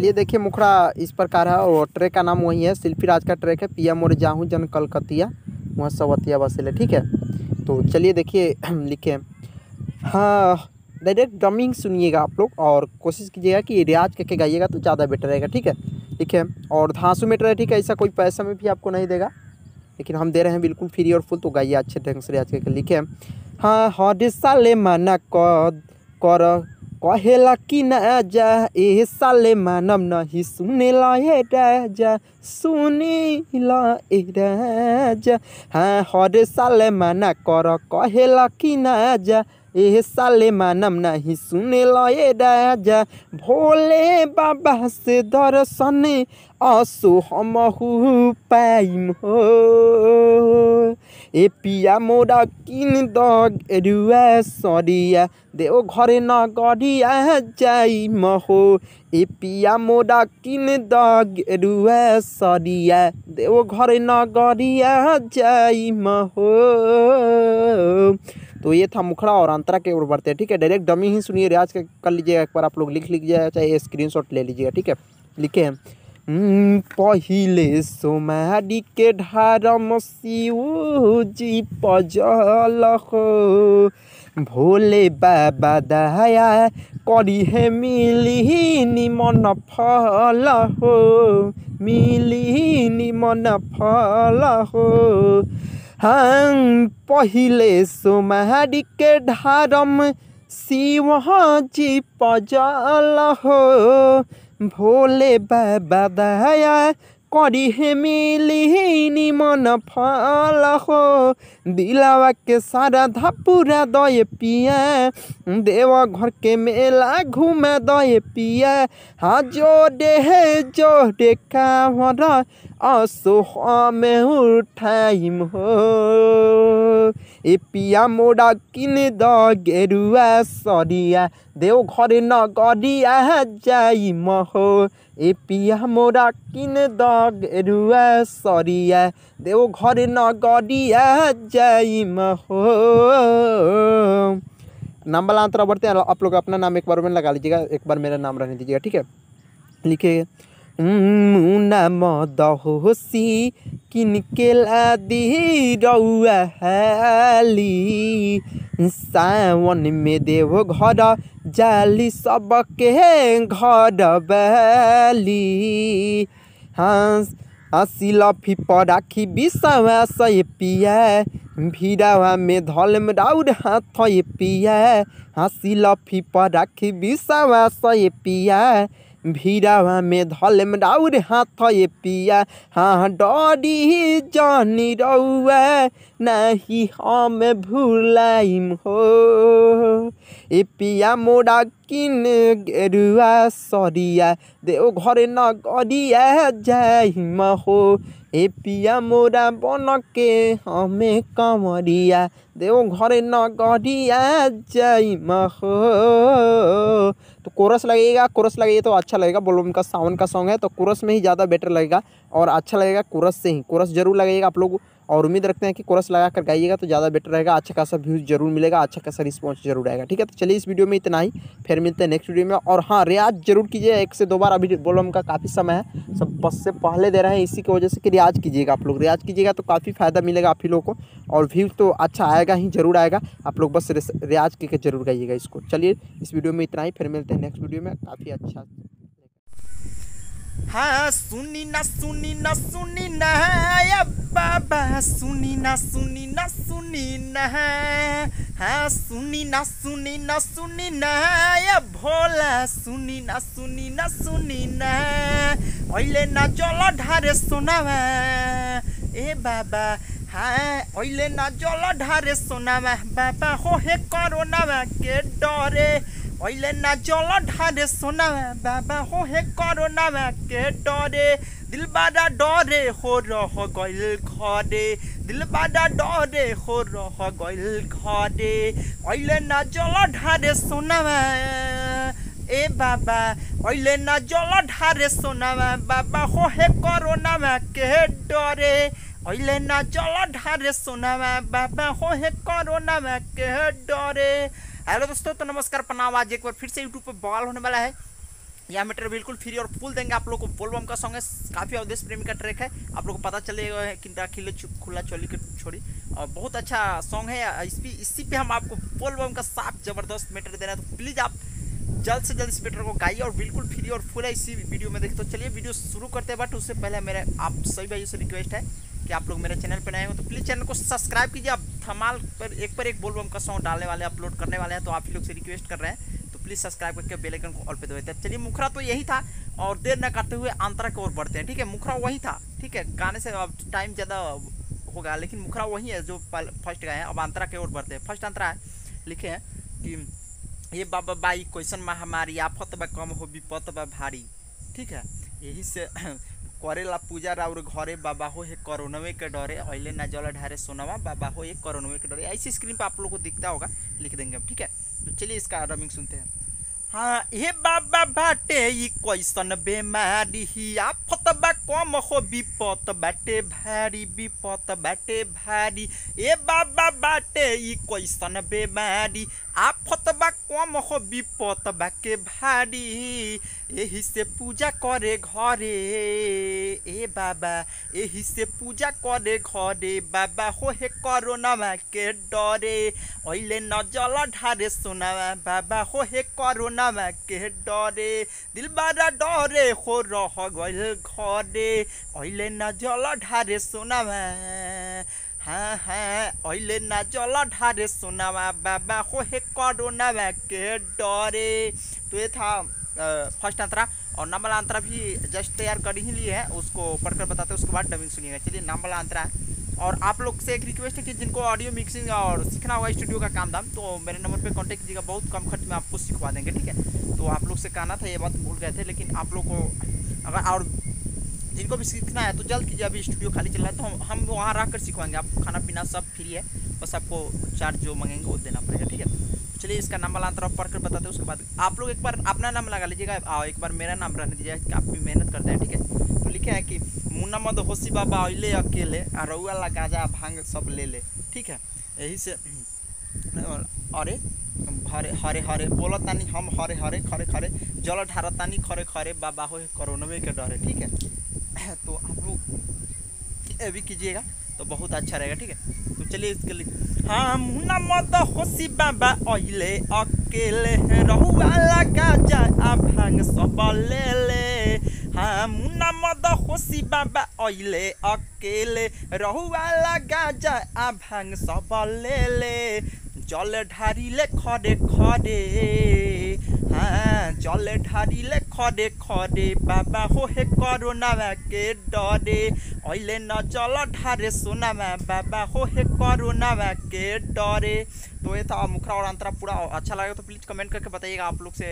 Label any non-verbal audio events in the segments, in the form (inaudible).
ये देखिए मुखड़ा इस प्रकार है और ट्रैक का नाम वही है, शिल्पी राज का ट्रैक है, पिया और जाहू जन कलकतिया, वहाँ सवतिया बसेले ठीक है? तो चलिए देखिए, (clears throat) लिखे। हाँ डायरेक्ट ड्रमिंग सुनिएगा आप लोग और कोशिश कीजिएगा कि रियाज करके गाइएगा तो ज़्यादा बेटर रहेगा, ठीक है? ठीक है और धांसू मीटर है ठीक है? ऐसा कोई पैसा में भी आपको नहीं देगा, लेकिन हम दे रहे हैं बिल्कुल फ्री और फुल तो गाइए अच्छे ढंग से रियाज करके, लिखे। हाँ हर साले मना कर कहेला कि न जा ए साले मानम नहीं सुनेला हे राजा सुनीला ए राजा हाँ हर साले मना कर कहेला कि न जा ए साले मानम नहीं सुनेला ए राजा भोले बाबा से दर्शन असो हमहु पाइम हो ए पिया मोरा किन दग एरुआ सरिया देव घरे न गरिया जाइम हो ए पिया मोरा किन दग एरुआ सरिया देव घरे न गरिया जाइम हो तो ये था मुखड़ा और अंतरा के ओर बढ़ते हैं ठीक है? डायरेक्ट डमी ही सुनिए रियाज कर लीजिएगा एक बार आप लोग लिख लीजिएगा चाहे स्क्रीनशॉट ले लीजिएगा ठीक है? लिखे हैं। हम्म, पहिले सोमारी के ढारम शिवजी पजल भोले बाबा दया करी हे मिली निमन फल हो मिली निमन फल हो हम पहिले सुमहरी के ढारम शिवजी पजल हो भोले बाबा दया करी हे मिली निमन फल हो दिलावा के सारा धपुरा दय पिया देव घर के मेला घूमे दय पिया हाँ जोड़े है जोड़े कामर असो हमें उठाइम हो ए पिया मोरा किन द गेरुआ सरिया देव मोरा किन द गेरुआ सरिया देव घर न गरिया जाइम हो नाम वाला अंतर बढ़ते हैं, आप लोग अपना नाम एक बार में लगा लीजिएगा एक बार मेरा नाम रहने दीजिएगा, ठीक है? लिखिए। मुना मदहोसी किनके लादी रउआ हाली सावन में देव घर जाली सबके घर बाली हाँ हसी लफी पराखी विश्वास पिया भिड़ावा में धलम राउर हाथ पिया हसी लफी पराखी विश्वास पिया भिड़ावा में धलम राउर हाथ पिया। हाँ डरी जानी रउआ नहीं हम भूलाइम हो ए पिया मोरा किन गेरुआ सरिया देव घरे न गरिया जाइम हो ए पिया मोरा बन के हमें कमरिया देव घरे न गरिया जाइम हो तो कोरस लगेगा कोरस लगेगा तो अच्छा लगेगा बोलो उनका सावन का सॉन्ग है तो कोरस में ही ज़्यादा बेटर लगेगा और अच्छा लगेगा कोरस से ही। कोरस ज़रूर लगेगा आप लोग और उम्मीद रखते हैं कि कोरस लगा कर गाइएगा तो ज़्यादा बेटर रहेगा अच्छा खासा व्यूज़ ज़रूर मिलेगा अच्छा खासा रिस्पॉन्स ज़रूर आएगा, ठीक है? तो चलिए इस वीडियो में इतना ही, फिर मिलते हैं नेक्स्ट वीडियो में और हाँ रियाज ज़रूर कीजिए एक से दो बार अभी बोलम का काफ़ी समय है, सब बस से पहले दे रहे हैं, इसी की वजह से कि रियाज कीजिएगा आप लोग, रियाज कीजिएगा तो काफ़ी फ़ायदा मिलेगा आप ही लोगों को और व्यूज़ तो अच्छा आएगा ही, ज़रूर आएगा, आप लोग बस रियाज के ज़रूर गाइएगा इसको। चलिए इस वीडियो में इतना ही, फिर मिलते हैं नेक्स्ट वीडियो में, काफ़ी अच्छा। हाँ सुनी ना सुनी ना सुनी ना या बाबा सुनी ना सुनी ना सुनी ना हाँ सुनी ना सुनी ना सुनी ना या भोला सुनी ना सुनी ना सुनी ना अहिले ना जल ढारे सोनामा ए बाबा हाँ अहिले ना जल ढारे सोनामा बाबा हो हे करोनामा के অইলে না জল ধারে সোনা বাবা হো হে করো না কে ডরে দিলবাদা ডরে হো রহ গইল ঘরে দিলবাদা ডরে হো রহ গইল ঘরে অইলে না জল ধারে সোনা এ বাবা অইলে না জল ধারে সোনা বাবা হো হে করো না কে ডরে অইলে না জল ধারে সোনা বাবা হো হে করো না কে ডরে हेलो दोस्तों तो नमस्कार, प्रणाम। आज एक बार फिर से यूट्यूब पर बवाल होने वाला है। यह मटेरियल बिल्कुल फ्री और फुल देंगे आप लोग को। बोलबम का सॉन्ग है। काफ़ी अवधेश प्रेमी का ट्रैक है। आप लोग को पता चलेगा कि खिले खुला चोली के छोड़ी। और बहुत अच्छा सॉन्ग है। इस भी इसी पे हम आपको बोलबम का साफ़ ज़बरदस्त मैटर दे रहे हैं। तो प्लीज़ आप जल्द से जल्द इस मैटर को गाइए और बिल्कुल फ्री और फुल है। इसी वीडियो में देखें तो चलिए वीडियो शुरू करते हैं। बट उससे पहले मेरे, आप सभी भाइयों से रिक्वेस्ट है कि आप लोग मेरे चैनल पर नए हो तो प्लीज़ चैनल को सब्सक्राइब कीजिए। आप धमाल पर, एक पर एक बोलबम का सॉन्ग डालने वाले अपलोड करने वाले हैं तो आप लोग से रिक्वेस्ट कर रहे हैं। तो प्लीज़ सब्सक्राइब करके बेल आइकन को ऑल पे हैं चलिए, मुखरा तो यही था, और देर न करते हुए आंतरा की ओर बढ़ते हैं, ठीक है? मुखरा वही था, ठीक है? गाने से अब टाइम ज़्यादा होगा लेकिन मुखरा वही है जो फ़र्स्ट गए हैं। अब आंतरा की ओर बढ़ते हैं। फ़र्स्ट आंतरा है, लिखे हैं कि, ये बाबा बाई, क्वेश्चन महामारी, आफत बा कम हो विपत बा भारी। ठीक है? यही से (clears throat) करेला पूजा राउर घरे बाबा हो हे कोरोनवे के डरे अले ना जल ढारे सोनावा, बाबा हो ये करोनवे के डरे। ऐसी स्क्रीन पर आप लोग को दिखता होगा, लिख देंगे हम, ठीक है? तो चलिए इसका रमिंग सुनते हैं। हाँ हे बाबा बाटे ये कैसन बेमारी आफत बा कम हो विपत बाटे भारी विपत बाटे भारी ए बाबा बाटे ई कैसन बेमारी आफत बा कम हो विपत बाके भारी एही से पूजा करे घरे ए बाबा एही से पूजा करे घरे बाबा हो हे कोरोना के डरे ऐले न जल ढारे सोनावा बाबा हो हे कोरोना के डरे दिल बारा डरे हो रह गइल घरे ऐले न जल ढारे सोनावा हाँ हाँ ऐले न जल ढारे सोनावा बाबा हो हे कोरोना के डरे तो ये था फ़र्स्ट अंतरा और नाम अंतरा भी जस्ट तैयार कर ही लिए है उसको पढ़कर बताते हैं उसके बाद डबिंग सुनिएगा चलिए वाला अंतरा और आप लोग से एक रिक्वेस्ट है कि जिनको ऑडियो मिक्सिंग और सीखना होगा स्टूडियो का काम दाम तो मेरे नंबर पे कांटेक्ट कीजिएगा बहुत कम खर्च में आपको सिखवा देंगे ठीक है तो आप लोग से कहना था ये बात भूल गए थे लेकिन आप लोग को अगर और जिनको भी सीखना है तो जल्द कीजिए, अभी स्टूडियो खाली चल रहा है तो हम हम वहाँ रह कर सिखवाएँगे। आप खाना पीना सब फ्री है, बस आपको चार्ज जो मंगेंगे वो देना पड़ेगा, ठीक है? चलिए, इसका नाम वाला अंतर पढ़ कर बताते हैं, उसके बाद आप लोग एक बार अपना नाम लगा लीजिएगा, आओ, एक बार मेरा नाम रहने दीजिएगा आप भी मेहनत करते हैं, ठीक है? तो लिखे हैं कि, मुन्ना मद होशी बाबा अले अकेले, आ रउआ ला गाजा भाँग सब ले ले। ठीक है? यही से, अरे, हरे हरे हरे बोला तानी हम हरे हरे, खरे खरे, जल ढारा तानी खरे खरे, बाबा हो कोरोनवे के डरे, ठीक है? तो आप लोग भी कीजिएगा तो बहुत अच्छा रहेगा, ठीक है? तो चलिए इसके लिए। हाँ मुन्ना मद होशी बाबा अले अकेले रहुआ लगा आ भाँग सब ले ले हाँ मुन्ना मद होशी बाबा अले अकेले रहुआ लगा आ भाँग सब ले ले जल ढारिले खरे खरे हाँ जल ढारिले खरे खरे बाबा हो हे कोरोना के डरे अहिले न जल ढारे सोनामा बाबा हो हे कोरोना के डरे तो ये था मुखरा और अंतरा पूरा। अच्छा लगा तो प्लीज़ कमेंट करके बताइएगा आप लोग से।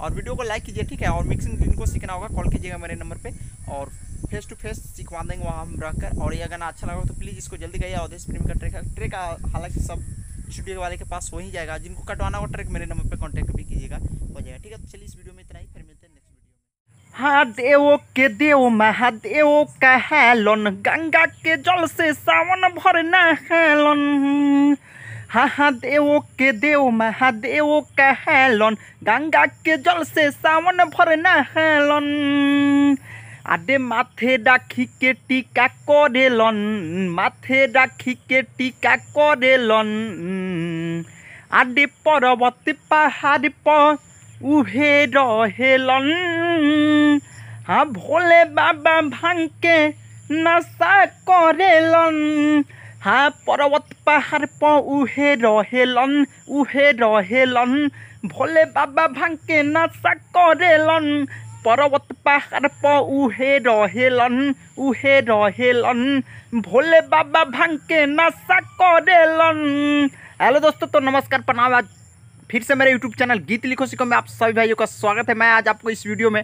और वीडियो को लाइक कीजिए, ठीक है? और मिक्सिंग जिनको सीखना होगा कॉल कीजिएगा मेरे नंबर पे। और फेस टू फेस सिखवा देंगे वहाँ हम रहकर। और ये गाना अच्छा लगा तो प्लीज़ इसको जल्दी गाइए अवधेश प्रेम का ट्रेक ट्रेक हालाँकि सब स्टूडियो वाले के पास हो ही जाएगा। जिनको कटवाना हो ट्रैक मेरे नंबर पे कांटेक्ट भी कीजिएगा। हो जाएगा, ठीक है? तो चलिए इस वीडियो में वीडियो में हाँ देव के देव महादेव कहलन गंगा के जल से सावन भर नहलन हाँ हाँ देव के देव महादेव कहलन गंगा के जल से सावन भर नहलन আদে মাথে রাখি কে টিকা করেলন মাথে রাখি কে টিকা করেলন আদে পরবর্তী পাহাড় প উহে রহেলন হা ভোলে বাবা ভাঙকে নশা করেলন হা পর্বত পাহাড় প উহে রহেলন উহে রহেলন ভোলে বাবা ভাঙকে নশা করেলন पर्वत पहाड़ पर उहे रहेलन उहे रहेलन भोले बाबा भांग के नशा करेलन हेलो दोस्तों तो नमस्कार प्रणाम आज फिर से मेरे यूट्यूब चैनल गीत लिखो सीखो में आप सभी भाइयों का स्वागत है मैं आज आपको इस वीडियो में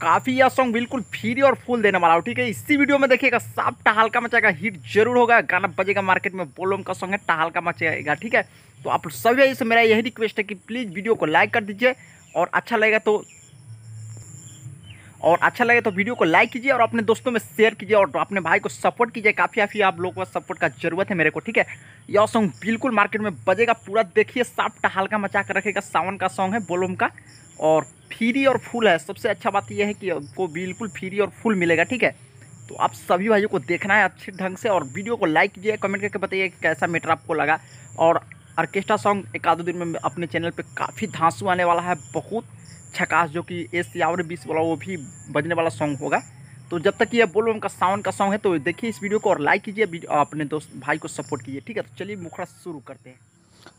काफ़ी यह सॉन्ग बिल्कुल फ्री और फुल देने वाला हो, ठीक है? इसी वीडियो में देखिएगा साफ़ टहालका मचाएगा हिट ज़रूर होगा, गाना बजेगा मार्केट में बोलोम का सॉन्ग है टहालका मचाएगा ठीक है? तो आप सभी से मेरा यही रिक्वेस्ट है कि प्लीज़ वीडियो को लाइक कर दीजिए और अच्छा लगेगा तो और अच्छा लगे तो वीडियो को लाइक कीजिए और अपने दोस्तों में शेयर कीजिए और अपने भाई को सपोर्ट कीजिए। काफ़ी काफ़ी आप लोगों को सपोर्ट का ज़रूरत है मेरे को, ठीक है? यह सॉन्ग बिल्कुल मार्केट में बजेगा, पूरा देखिए साफ़ हल्का मचा कर रखेगा सावन का सॉन्ग है बोलोम का। और फ्री और फुल है। सबसे अच्छा बात यह है कि आपको बिल्कुल फ्री और फुल मिलेगा, ठीक है? तो आप सभी भाइयों को देखना है अच्छे ढंग से और वीडियो को लाइक कीजिए, कमेंट करके बताइए कि कैसा मैटर आपको लगा। और ऑर्केस्ट्रा सॉन्ग एक आधो दिन में अपने चैनल पे काफ़ी धांसू आने वाला है, बहुत छकास, जो कि एस सियावर बीस वाला वो भी बजने वाला सॉन्ग होगा। तो जब तक ये बोलो, उनका साउंड का सॉन्ग है तो देखिए इस वीडियो को और लाइक कीजिए, अपने दोस्त भाई को सपोर्ट कीजिए, ठीक है? तो चलिए मुखड़ा शुरू करते हैं।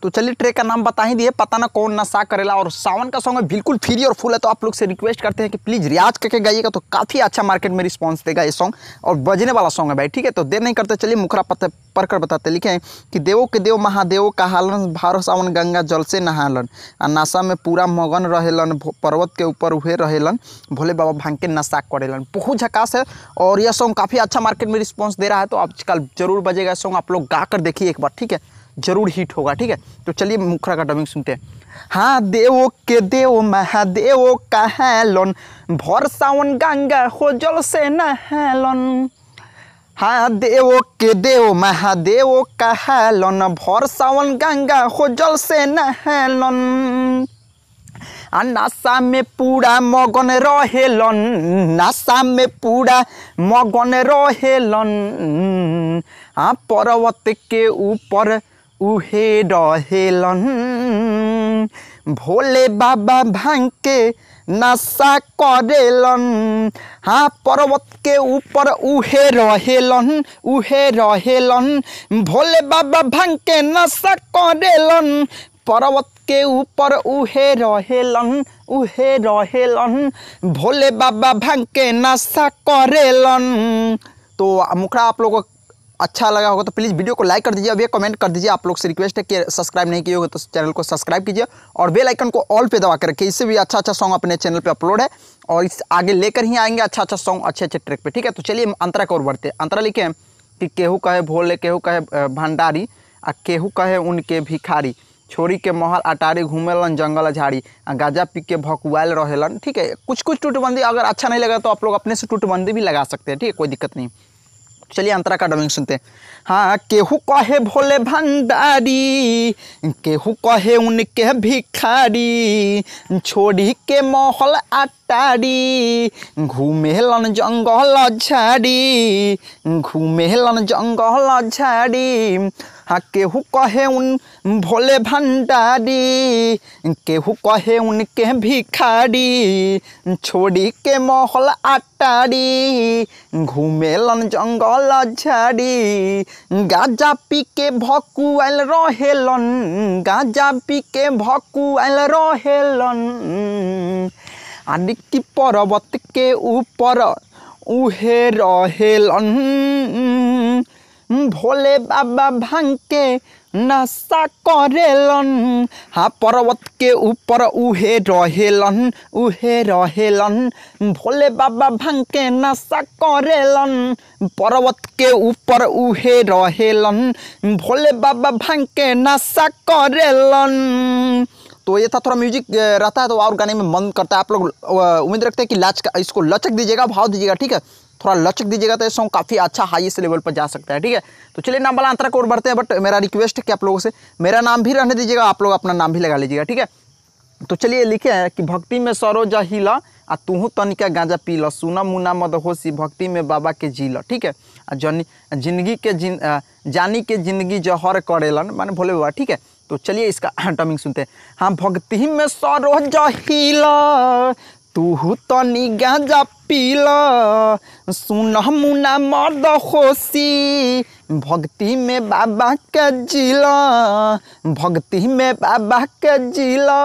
तो चलिए ट्रैक का नाम बता ही दिए, पता ना कौन नशा करेला और सावन का सॉन्ग है, बिल्कुल फ्री और फुल है तो आप लोग से रिक्वेस्ट करते हैं कि प्लीज़ रियाज करके गाइएगा तो काफ़ी अच्छा मार्केट में रिस्पांस देगा ये सॉन्ग और बजने वाला सॉन्ग है भाई, ठीक है? तो देर नहीं करते, चलिए मुखरा पत्ते पढ़कर बताते, लिखे हैं कि देवो के देव महादेव कहालन भार सावन गंगा जल से नहालन, आ नशा में पूरा मगन रहेलन पर्वत के ऊपर उहे रहेलन, भोले बाबा भाँग के नशा करेलन। बहुत झकास है और यह सॉन्ग काफ़ी अच्छा मार्केट में रिस्पॉन्स दे रहा है तो आजकल ज़रूर बजेगा सॉन्ग आप लोग गा कर देखिए एक बार, ठीक है? ज़रूर हिट होगा, ठीक है? तो चलिए मुखरा का डबिंग सुनते हैं। हाँ देवो के देव, महादेव कहालन भर सावन गंगा हो जल से नहालन। हाँ देवो के देव, महादेव कहालन भर सावन गंगा हो जल से नहालन। नशा में पूरा मगन रहेलन नशा में पूरा मगन रहेलन। आ पर्वत के ऊपर उहे रहेलन भोले बाबा भाँग के नशा करेलन। हाँ पर्वत के ऊपर उहे रहेलन उहे रहेलन। भोले बाबा भाँग के नशा करेलन। पर्वत के ऊपर उहे रहेलन उहे रहेलन। भोले बाबा भाँग के नशा करेलन। तो मुखड़ा आप लोगों अच्छा लगा होगा तो प्लीज़ वीडियो को लाइक कर दीजिए अभी कमेंट कर दीजिए। आप लोग से रिक्वेस्ट है कि सब्सक्राइब नहीं किए होगा तो चैनल को सब्सक्राइब कीजिए और बेल आइकन को ऑल पे दबा कर रखिए। इससे भी अच्छा अच्छा सॉन्ग अपने चैनल पे अपलोड है और इस आगे लेकर ही आएँगे अच्छा अच्छा सॉन्ग, अच्छे अच्छे ट्रैक पर ठीक है तो चलिए अंतरा की ओर बढ़ते हैं। अंतरा लिखे हैं कि केहू कहे भोले, केहू कहे भंडारी आ केहू कहे उनके भिखारी। छोरी के महल अटारी, घूमेलन जंगल झाड़ी आ गाजा पी के भकुआल रहेलन। ठीक है कुछ कुछ टूटबंदी अगर अच्छा नहीं लगा तो आप लोग अपने से टूटबंदी भी लगा सकते हैं। ठीक है, कोई दिक्कत नहीं। चलिए अंतरा का डबिंग सुनते हैं हाँ केहू कहे भोले भंडारी केहू कहे उनके भिखारी छोड़ी के महल अटारी घूमेलन जंगल झाड़ी घूमेलन जंगल झाड़ी हाँ केहू कहे उन भोले भंडारी, केहू कहे उनके भिखारी, छोड़ी के महल अटारी घूमेलन जंगल झाड़ी, गाजा पी के भकुआल रहेलन गाजा पी के भकुआल रहेलन आदि की पर्वत के ऊपर उहे रहेलन भोले बाबा भाँग के नशा करेलन। हाँ पर्वत के ऊपर उहे रहेलन उहे रहेलन। भोले बाबा भाँग के नशा करेलन, पर्वत के ऊपर उहे रहेलन। भोले बाबा भाँग के नशा करेलन। तो ये था थोड़ा म्यूज़िक रहता है तो और गाने में मन करता है। आप लोग उम्मीद रखते हैं कि लच का, इसको लचक दीजिएगा, भाव दीजिएगा, ठीक है? थोड़ा लचक दीजिएगा तो ये सॉन्ग काफ़ी अच्छा हाईएस्ट लेवल पर जा सकता है, ठीक है? तो चलिए नाम वाला अंतरा को बढ़ते हैं बट मेरा रिक्वेस्ट है कि आप लोगों से मेरा नाम भी रहने दीजिएगा, आप लोग अपना नाम भी लगा लीजिएगा, ठीक है? तो चलिए लिखे हैं कि भक्ति में सरो जहिला आ तुहू तनिका गांजा पी ल सुना मुना मद होशी भक्ति में बाबा के जी ल ठीक है? जनी ज़िंदगी के जिन जानी के ज़िंदगी जहर करेलन, माने भोले बाबा, ठीक है? तो चलिए इसका (clears throat) टमिंग सुनते हैं। हाँ भक्ति में सरो जहिला तुहू तनी गांजा पील। सुन मुना मद होशी भक्ति में बाबा के जिला। भक्ति में बाबा के जिला।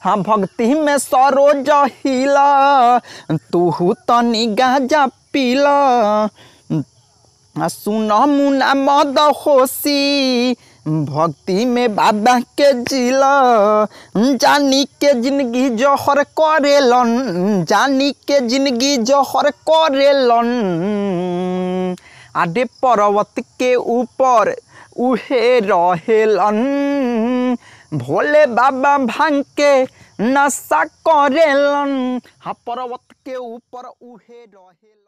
हाँ भक्ति में सरोज हिला। तुहू तनी गांजा पीला। सुन मुना मद होशी भक्ति में बाबा के जिला जानी के ज़िंदगी जहर करेलन जानी के ज़िंदगी जहर करेलन आडे पर्वत के ऊपर उहे रहेलन भोले बाबा भाँग के नशा करेलन हाँ पर्वत के ऊपर उहे रहेलन